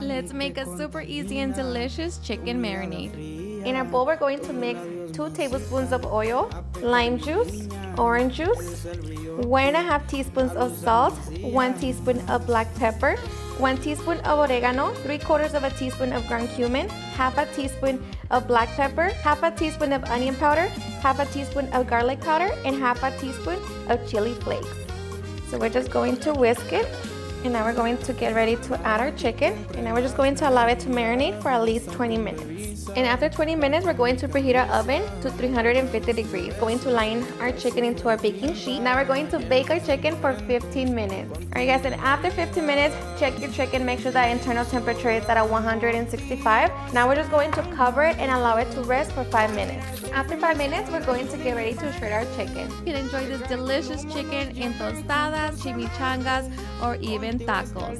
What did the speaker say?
Let's make a super easy and delicious chicken marinade. In our bowl, we're going to mix two tablespoons of oil, lime juice, orange juice, one and a half teaspoons of salt, one teaspoon of black pepper, one teaspoon of oregano, three quarters of a teaspoon of ground cumin, half a teaspoon of black pepper, half a teaspoon of onion powder, half a teaspoon of garlic powder, and half a teaspoon of chili flakes. So we're just going to whisk it and now we're going to get ready to add our chicken. And now we're just going to allow it to marinate for at least 20 minutes. And after 20 minutes, we're going to preheat our oven to 350 degrees. Going to line our chicken into our baking sheet. Now we're going to bake our chicken for 15 minutes. All right guys, and after 15 minutes, check your chicken, make sure that internal temperature is at a 165. Now we're just going to cover it and allow it to rest for five minutes. After five minutes, we're going to get ready to shred our chicken. You can enjoy this delicious chicken in tostadas, chimichangas, or even tacos.